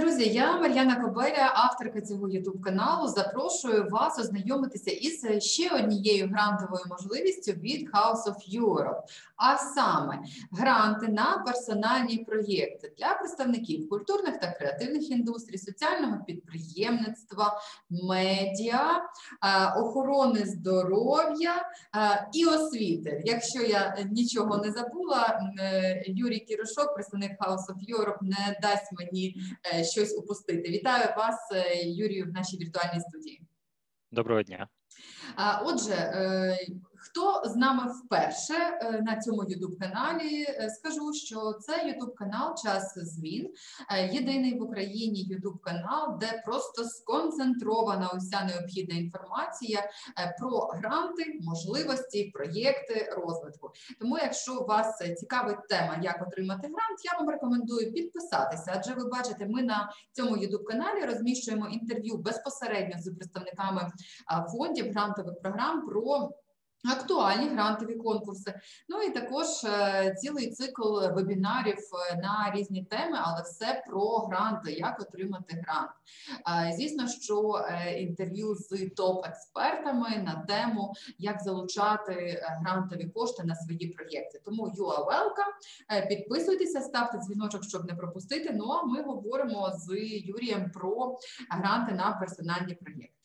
Друзі! Я Мар'яна Кобеля, авторка цього youtube каналу. Запрошую вас ознайомитися із ще однією грантовою можливістю від House of Europe, а саме гранти на персональні проєкти для представників культурних та креативних індустрій, соціального підприємництва, медіа, е, охорони здоров'я е, і освіти. Якщо я нічого не забула, е, Юрій Кірушок, представник House of Europe, не дасть мені. Щось упустити. Вітаю вас, е, Юрію, в нашій віртуальній студії. Доброго дня. Отже, е, Хто з нами вперше е, на цьому youtube каналі? Е, скажу, що це youtube канал Час змін, е, єдиний в Україні youtube канал, де просто сконцентрована уся необхідна інформація про гранти, можливості, проєкти розвитку. Тому, якщо вас цікавить тема, як отримати грант, я вам рекомендую підписатися, адже ви бачите, ми на цьому youtube каналі розміщуємо інтерв'ю безпосередньо з представниками фондів грантових програм про. Актуальні грантові конкурси, ну і також е, цілий цикл вебінарів е, на різні теми, але все про гранти, як отримати грант. Е, звісно, що інтерв'ю з топ-експертами на тему, як залучати грантові кошти на свої проєкти. Тому you are welcome, підписуйтеся, ставте дзвіночок, щоб не пропустити. Ну а ми говоримо з Юрієм про гранти на персональні проєкти.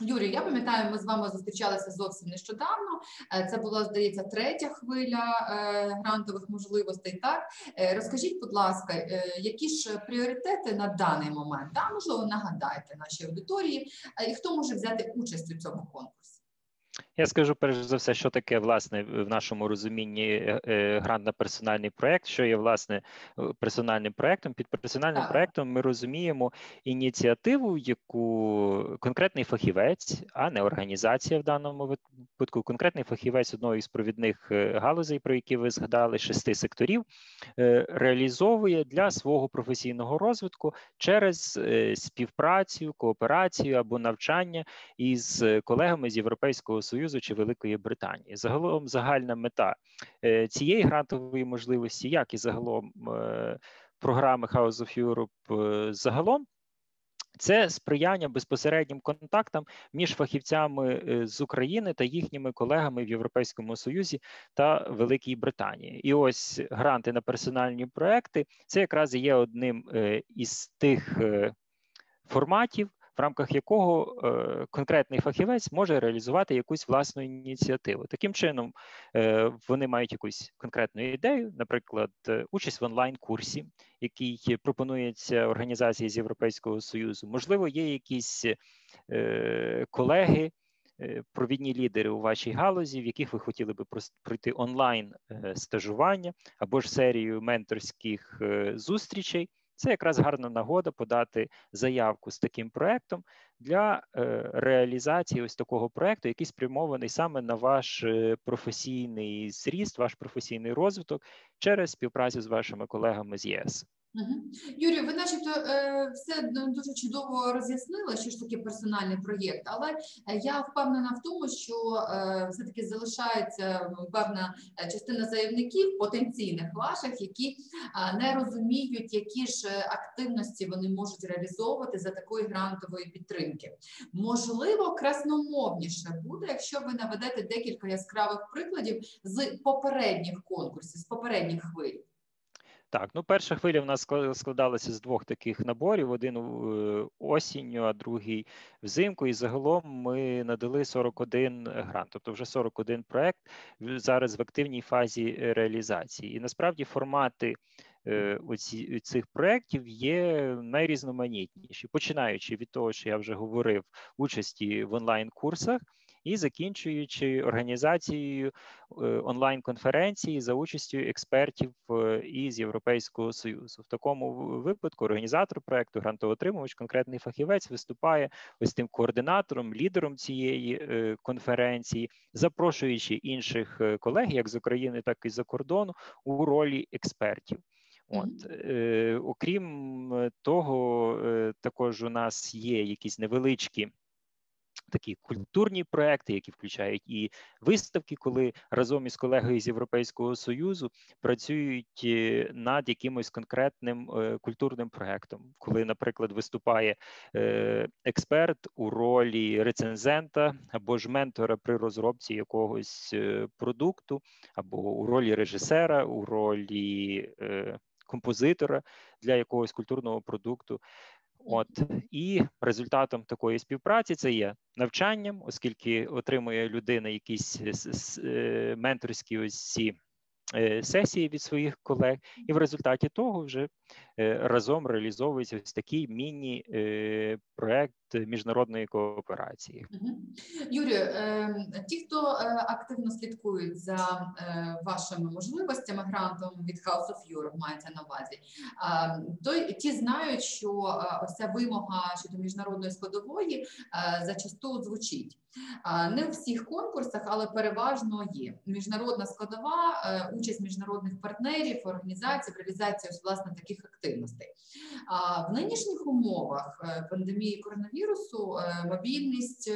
Юрій, я пам'ятаю, ми з вами зустрічалися зовсім нещодавно. Е, це була, здається, третя хвиля е, грантових можливостей. Так е, розкажіть, будь ласка, які ж пріоритети на даний момент? Да? Можливо, нагадайте нашій аудиторії, і хто може взяти участь у цьому конкурсі? Я скажу перш за все, що таке власне в нашому розумінні е, е, грант на персональний проект, що є власне персональним проектом. Під персональним проектом ми розуміємо ініціативу, яку конкретний фахівець, а не організація в даному випадку, конкретний фахівець одної із провідних е, галузей, про які ви згадали, шести секторів, реалізовує для свого професійного розвитку через співпрацю, кооперацію або навчання із колегами з європейського союзу. Союзу чи Великої Британії. Загалом загальна мета е, цієї грантової можливості, як і загалом е, програми House of Europe е, загалом. Це сприяння безпосереднім контактам між фахівцями з України та їхніми колегами в Європейському Союзі та Великій Британії. І ось гранти на персональні проекти це якраз є одним із тих форматів, в рамках якого е, конкретний фахівець може реалізувати якусь власну ініціативу. Таким чином, е, вони мають якусь конкретну ідею, наприклад, е, участь в онлайн-курсі, який пропонується організації з Європейського союзу. Можливо, є якісь колеги. Провідні лідери у вашій галузі, в яких ви хотіли би пройти онлайн стажування або ж серію менторських зустрічей, це якраз гарна нагода подати заявку з таким проектом для е, реалізації ось такого проекту, який спрямований саме на ваш е, професійний зріст, ваш професійний розвиток через співпрацю з вашими колегами з ЄС. Угу. Юрію, ви начебто е, все дуже чудово роз'яснили, що ж таке персональний проєкт, але я впевнена в тому, що е, все таки залишається певна частина заявників потенційних ваших, які не розуміють, які ж активності вони можуть реалізовувати за такої грантової підтримки. Можливо, красномовніше буде, якщо ви наведете декілька яскравих прикладів з попередніх конкурсів, з попередніх хвиль. Так, ну перша хвиля в нас складалася з двох таких наборів: один е, осінню, а другий взимку. І загалом ми надали 41 грант, тобто вже 41 проект зараз в активній фазі е, реалізації. І насправді формати е, оці, цих проєктів є найрізноманітніші, починаючи від того, що я вже говорив, участі в онлайн-курсах і закінчуючи організацією е, онлайн-конференції за участю експертів е, із Європейського союзу. В такому випадку організатор проекту, грантоотримувач, конкретний фахівець виступає ось тим координатором, лідером цієї е, конференції, запрошуючи інших колег, як з України, так і за кордону, у ролі експертів. От е, окрім того, е, також у нас є якісь невеличкі такі культурні проекти, які включають і виставки, коли разом із колегою з Європейського союзу працюють е, над якимось конкретним е, культурним проектом, коли, наприклад, виступає е, експерт у ролі рецензента або ж ментора при розробці якогось продукту, або у ролі режисера, у ролі композитора для якогось культурного продукту. От і результатом такої співпраці це є навчанням, оскільки отримує людина якісь е, менторські ось ці е, сесії від своїх колег, і в результаті того вже е, разом реалізовується ось такий міні-проект міжнародної кооперації. Юрію, ем, ті, хто активно слідкують за вашими можливостями грантом від House of Europe, мається на увазі, то ті знають, що ось ця вимога щодо міжнародної складової зачасту звучить. Не у всіх конкурсах, але переважно є міжнародна складова, е, участь міжнародних партнерів, організацій в реалізації власне таких активностей. В нинішніх умовах е, пандемії коронавірусу е, мобільність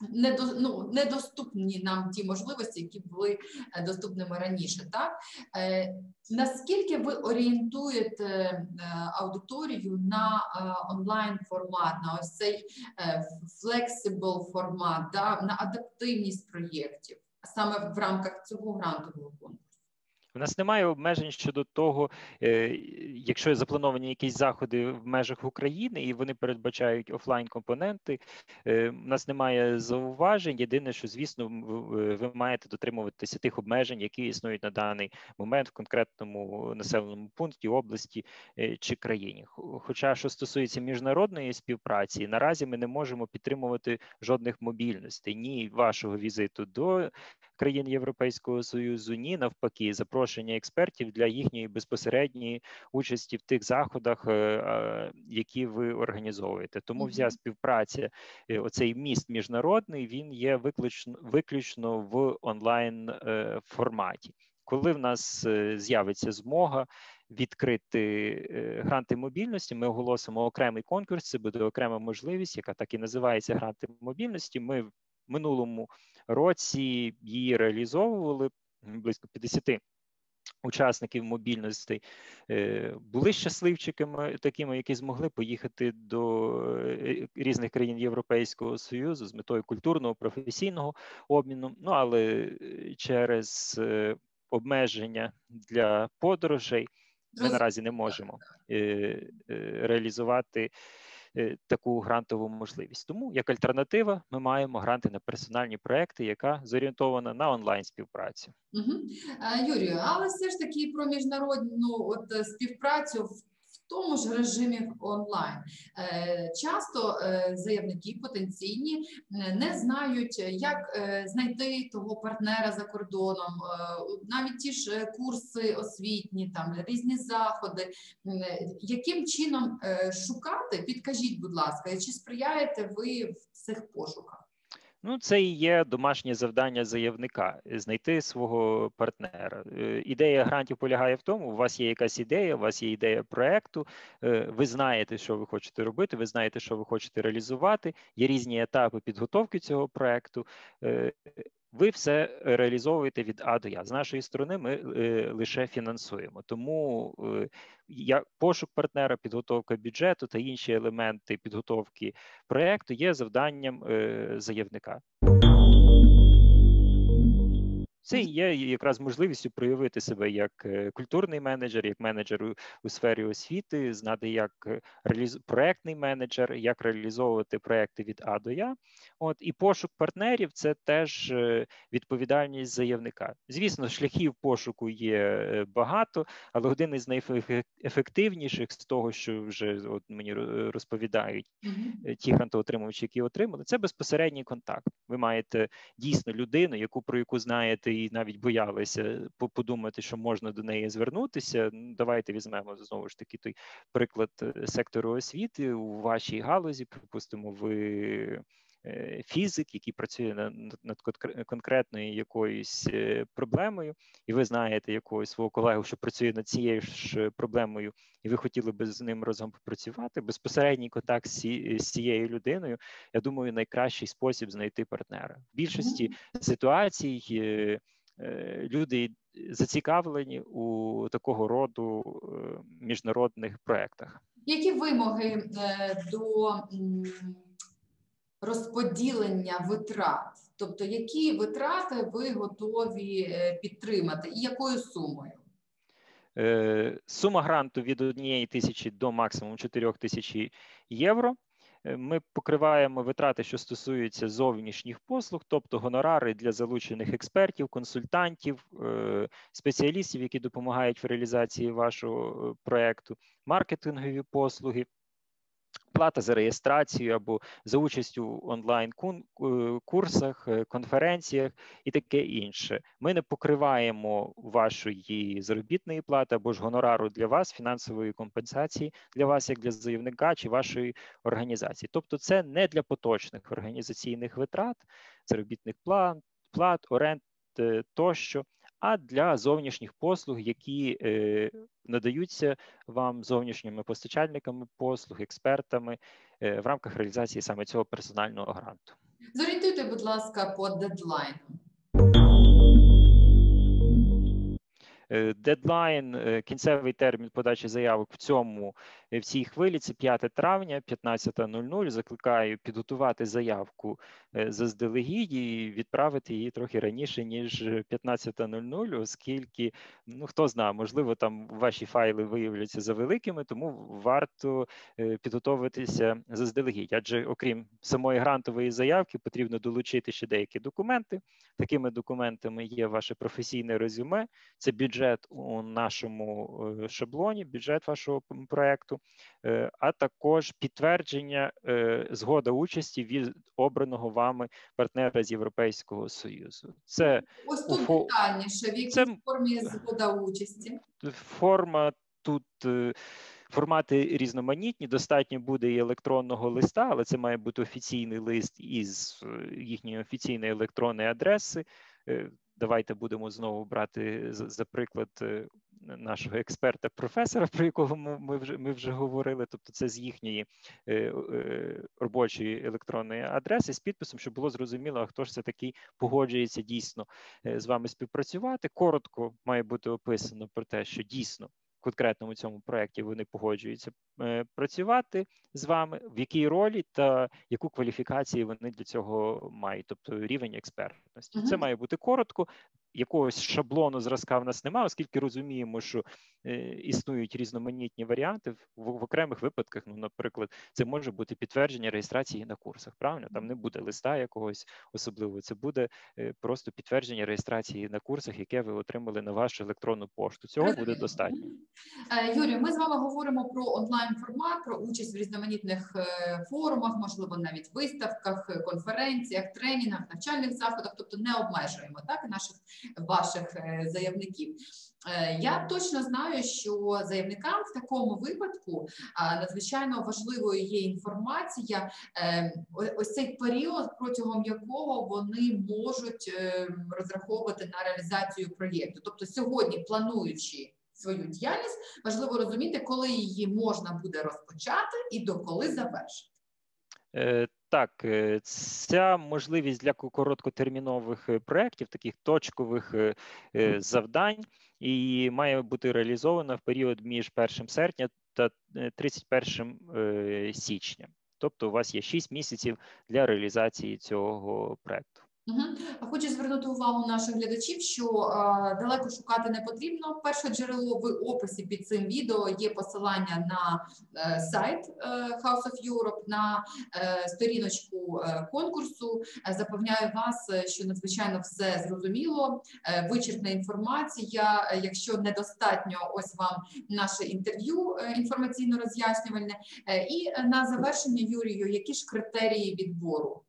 недо, ну, недоступні нам ті можливості, які були е, доступними раніше. Так е, наскільки ви орієнтуєте е, аудиторію на онлайн формат, на ось цей flexible формат, да, на адаптивність проєктів саме в рамках цього грантового конкурсу? У нас немає обмежень щодо того, е, якщо заплановані якісь заходи в межах України і вони передбачають офлайн компоненти. Е, у нас немає зауважень. Єдине, що звісно, ви маєте дотримуватися тих обмежень, які існують на даний момент в конкретному населеному пункті, області е, чи країні. Хоча, що стосується міжнародної співпраці, наразі ми не можемо підтримувати жодних мобільностей ні вашого візиту до країн Європейського союзу, ні навпаки, запрошення експертів для їхньої безпосередньої участі в тих заходах, е, які ви організовуєте. Тому вся співпраця, е, оцей міст міжнародний, він є виключно виключно в онлайн е, форматі. Коли в нас з'явиться змога відкрити гранти мобільності, ми оголосимо окремий конкурс. Це буде окрема можливість, яка так і називається гранти мобільності. Ми в минулому році її реалізовували близько 50 Учасників мобільності е, були щасливчиками, такими, які змогли поїхати до е, різних країн Європейського союзу з метою культурного професійного обміну. Ну але е, через обмеження для подорожей ми наразі не можемо реалізувати Е, таку грантову можливість. Тому як альтернатива, ми маємо гранти на персональні проекти, яка зорієнтована на онлайн співпрацю. Угу. Юрію, але все ж таки про міжнародну от е, співпрацю в тому ж режимі онлайн. Е, часто е, заявники потенційні не знають, як е, знайти того партнера за кордоном, навіть ті ж курси освітні, там різні заходи. Яким чином шукати? Підкажіть, будь ласка, чи сприяєте ви в цих пошуках? Ну, це і є домашнє завдання заявника знайти свого партнера. Е, ідея грантів полягає в тому, у вас є якась ідея, у вас є ідея проекту, е, ви знаєте, що ви хочете робити, ви знаєте, що ви хочете реалізувати. Є різні етапи підготовки цього проекту. Е, ви все реалізовуєте від А до Я. З нашої сторони, ми е, лише фінансуємо. Тому е, я, пошук партнера, підготовка бюджету та інші елементи підготовки проекту є завданням е, заявника. Це є якраз можливістю проявити себе як е, культурний менеджер, як менеджер у, у сфері освіти, знати як е, реаліз... проектний менеджер, як реалізовувати проекти від А до Я. От і пошук партнерів це теж е, відповідальність заявника. Звісно, шляхів пошуку є багато, але один із найефективніших з того, що вже от мені розповідають mm-hmm. ті грантоотримувачі, які отримали, це безпосередній контакт. Ви маєте дійсно людину, яку про яку знаєте і навіть боялися подумати, що можна до неї звернутися. Ну, давайте візьмемо знову ж таки той приклад е, сектору освіти у вашій галузі. Припустимо, ви фізик, який працює над, над конкретною якоюсь проблемою, і ви знаєте якогось свого колегу, що працює над цією ж проблемою, і ви хотіли би з ним разом попрацювати. Безпосередній контакт з цією людиною, я думаю, найкращий спосіб знайти партнера. В більшості ситуацій люди зацікавлені у такого роду міжнародних проєктах. Які вимоги до розподілення витрат, тобто які витрати ви готові е, підтримати, і якою сумою? Е, сума гранту від однієї тисячі до максимум 4 тисяч євро. Е, ми покриваємо витрати, що стосуються зовнішніх послуг, тобто гонорари для залучених експертів, консультантів, спеціалістів, які допомагають в реалізації вашого проекту, маркетингові послуги. Плата за реєстрацію або за участю в онлайн е, курсах, е, конференціях і таке інше. Ми не покриваємо вашої заробітної плати або ж гонорару для вас, фінансової компенсації для вас, як для заявника чи вашої організації. Тобто, це не для поточних організаційних витрат, заробітних плат, плат, оренд е, тощо а для зовнішніх послуг, які е, надаються вам зовнішніми постачальниками послуг, експертами е, в рамках реалізації саме цього персонального гранту. Зорієнтуйте, будь ласка, по дедлайну. Дедлайн, е, кінцевий термін подачі заявок в цьому в цій хвилі це 5 травня, 15.00. Закликаю підготувати заявку е, заздалегідь і відправити її трохи раніше ніж 15.00, оскільки ну хто знає, можливо, там ваші файли виявляться за великими, тому варто підготовитися заздалегідь. Адже окрім самої грантової заявки, потрібно долучити ще деякі документи. Такими документами є ваше професійне резюме, це бюджет у нашому е, шаблоні, бюджет вашого проекту, е, а також підтвердження е, згода участі від обраного вами партнера з Європейського союзу. Це ось тут уфо... детальніше, в якій це... формі згода участі форма тут. Формати різноманітні, достатньо буде і електронного листа, але це має бути офіційний лист із їхньої офіційної електронної адреси. Давайте будемо знову брати за, приклад е, нашого експерта, професора, про якого ми вже ми вже говорили. Тобто, це з їхньої е, е, робочої електронної адреси з підписом, щоб було зрозуміло, а хто ж це такий погоджується дійсно з вами співпрацювати. Коротко має бути описано про те, що дійсно конкретному цьому проєкті вони погоджуються е, працювати з вами, в якій ролі та яку кваліфікацію вони для цього мають, тобто рівень експертності. Це має бути коротко. Якогось шаблону зразка в нас немає, оскільки розуміємо, що е, існують різноманітні варіанти в, окремих випадках. Ну, наприклад, це може бути підтвердження реєстрації на курсах. Правильно, там не буде листа якогось особливого. Це буде е, просто підтвердження реєстрації на курсах, яке ви отримали на вашу електронну пошту. Цього буде достатньо. Е, Юрію, ми з вами говоримо про онлайн формат, про участь в різноманітних форумах, можливо, навіть виставках, конференціях, тренінгах, навчальних заходах, тобто не обмежуємо так наших ваших е, заявників. Я точно знаю, що заявникам в такому випадку надзвичайно важливою є інформація, ось цей період, протягом якого вони можуть розраховувати на реалізацію проєкту. Тобто, сьогодні плануючи свою діяльність, важливо розуміти, коли її можна буде розпочати і до коли завершити. Е, так, е, ця можливість для короткотермінових е, проєктів, таких точкових завдань, і має бути реалізована в період між 1 серпня та 31 січня. Тобто, у вас є 6 місяців для реалізації цього проєкту. Угу. Хочу звернути увагу наших глядачів, що е, далеко шукати не потрібно. Перше джерело в описі під цим відео є посилання на е, сайт е, House of Europe, на е, сторіночку е, конкурсу. Е, запевняю вас, що надзвичайно все зрозуміло. Вичерпна інформація. Якщо недостатньо, ось вам наше інтерв'ю інформаційно роз'яснювальне. І на завершення Юрію, які ж критерії відбору?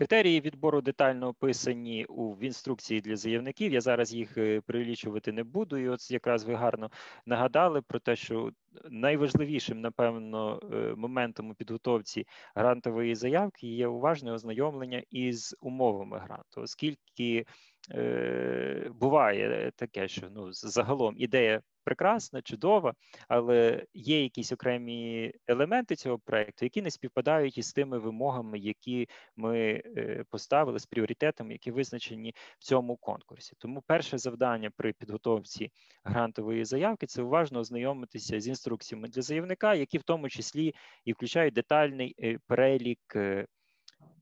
Критерії відбору детально описані у в інструкції для заявників. Я зараз їх е, перелічувати не буду. І от якраз ви гарно нагадали про те, що найважливішим, напевно, е, моментом у підготовці грантової заявки є уважне ознайомлення із умовами гранту, оскільки е, буває таке, що ну загалом ідея прекрасна, чудова, але є якісь окремі елементи цього проекту, які не співпадають із тими вимогами, які ми е, поставили з пріоритетами, які визначені в цьому конкурсі. Тому перше завдання при підготовці грантової заявки це уважно ознайомитися з інструкціями для заявника, які в тому числі і включають детальний е, перелік е,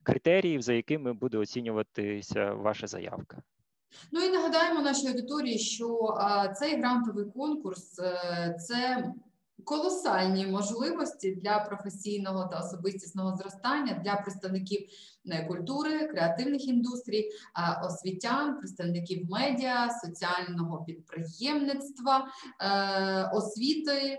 критеріїв, за якими буде оцінюватися ваша заявка. Ну і нагадаємо нашій аудиторії, що цей грантовий конкурс е, це колосальні можливості для професійного та особистісного зростання для представників е, культури, креативних індустрій, освітян, представників медіа, соціального підприємництва, е, освіти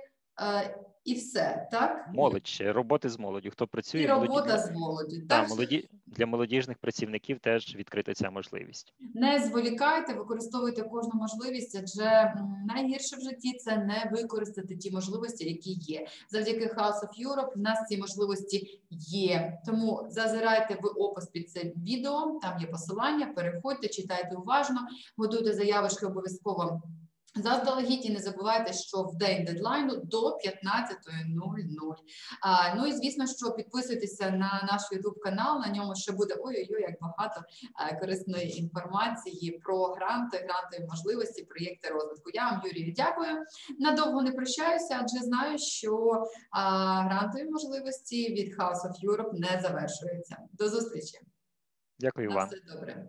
і все, так? Молодь ще, роботи з молоддю. Хто працює, і робота молоді... з молоддю. Так, так молоді... для молодіжних працівників теж відкрита ця можливість. Не зволікайте, використовуйте кожну можливість, адже найгірше в житті це не використати ті можливості, які є. Завдяки House of Europe в нас ці можливості є. Тому зазирайте в опис під цим відео, там є посилання, переходьте, читайте уважно, готуйте заявочки обов'язково. Заздалегідь і не забувайте, що в день дедлайну до 15.00. А, Ну і звісно, що підписуйтеся на наш youtube канал. На ньому ще буде ой-ой-ой, як багато корисної інформації про гранти, грантові можливості, проєкти розвитку. Я вам Юрію дякую. Надовго не прощаюся, адже знаю, що грантові можливості від House of Europe не завершуються. До зустрічі. Дякую На вам. Все добре.